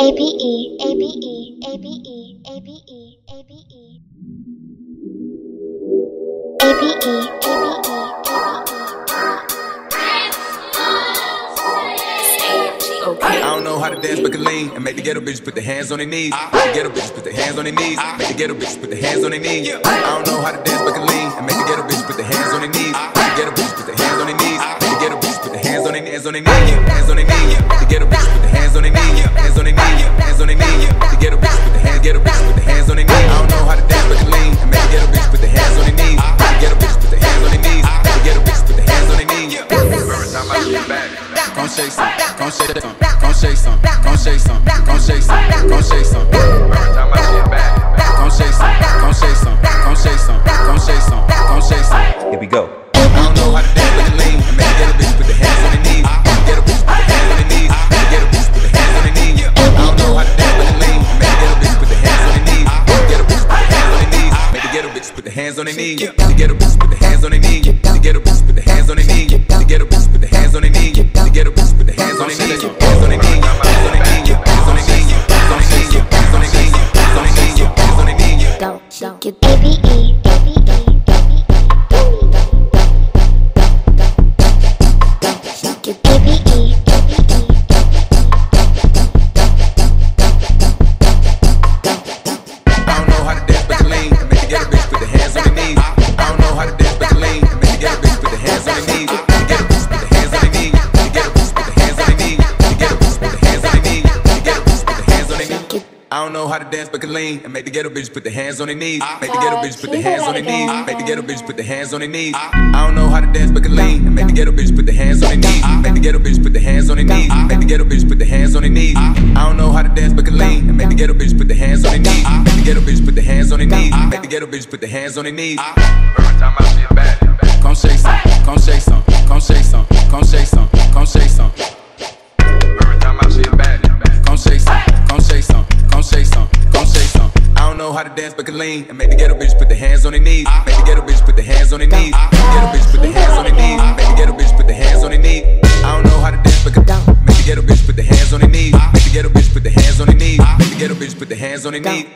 A B E A B E A B E A B E A B E A B E A B E I don't know how to dance, but can lean and make the ghetto bitches put their hands on their knees. Make the ghetto bitches put their hands on their knees. Make the ghetto bitches put their hands on their knees. I don't know how to dance, but can lean and make the ghetto bitches put their hands on their knees. Make the ghetto bitches put their hands on their knees. Make the ghetto bitches put their hands on their hands on their knees. Hands on their knees. The ghetto bitches put their hands on their shake some, gon' shake some, gon' shake some, gon' shake some, gon' shake some, gon' shake some. Every time I get back. Gon' shake some, gon' shake some, gon' shake some, gon' shake some, gon' shake some. Here we go. I don't know how to dance, but can lean and make the ghetto bitches put hands on their knees. Make the ghetto bitches put hands on their knees. Make the ghetto bitches put hands on their knees. I don't know how to dance, but can lean and make the ghetto bitches put hands on their knees. Make the ghetto bitches put hands on their knees. Make the ghetto bitches put hands on their knees. Make the ghetto bitches put hands on their knees. Make the ghetto bitches put hands on their knees. Don't shake it. A B E A B E Ah. Ah. I don't know how to dance, but can lean and make the ghetto bitches put their hands on their knees. Ah. Make the ghetto bitches put their hands on their knees. Make the ghetto bitches put their hands on their knees. I don't know how to dance, but can lean and make the ghetto bitches put their hands on their knees. Make the ghetto bitches put their hands on their knees. Make the ghetto bitches put their hands on their knees. I don't know how to dance, but can lean and make the ghetto bitches put their hands on their knees. Make the ghetto bitches put their hands on their knees. Make the ghetto bitches put their hands on their knees. Every time I see a bad, shake some, gon' shake how to dance, but can lean and make the ghetto bitch put their hands on their knees. Make the ghetto bitch put their hands on their knees. Make the ghetto bitches put their hands on their knees. Make the ghetto bitches put their hands on their knees. I don't know how to dance, but can make the ghetto bitches put their hands on their knees. Make the ghetto bitches put their hands on their knees. Make the ghetto bitches put their hands on their knees.